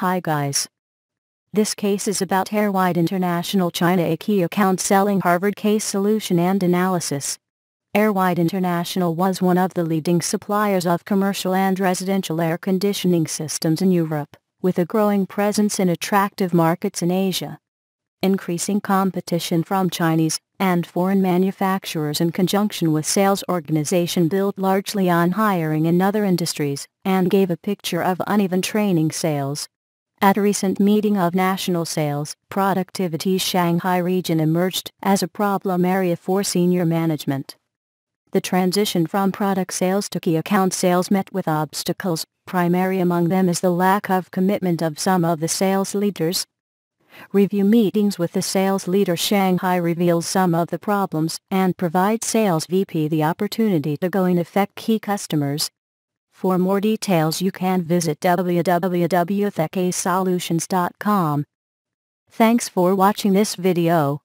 Hi guys. This case is about Airwide International China a key account selling Harvard Case Solution and Analysis. Airwide International was one of the leading suppliers of commercial and residential air conditioning systems in Europe, with a growing presence in attractive markets in Asia. Increasing competition from Chinese and foreign manufacturers in conjunction with sales organization built largely on hiring in other industries and gave a picture of uneven training sales. At a recent meeting of national sales, productivity Shanghai region emerged as a problem area for senior management. The transition from product sales to key account sales met with obstacles, primary among them is the lack of commitment of some of the sales leaders. Review meetings with the sales leader Shanghai reveals some of the problems and provides sales VP the opportunity to go and affect key customers. For more details you can visit www.thecasesolutions.com. Thanks for watching this video.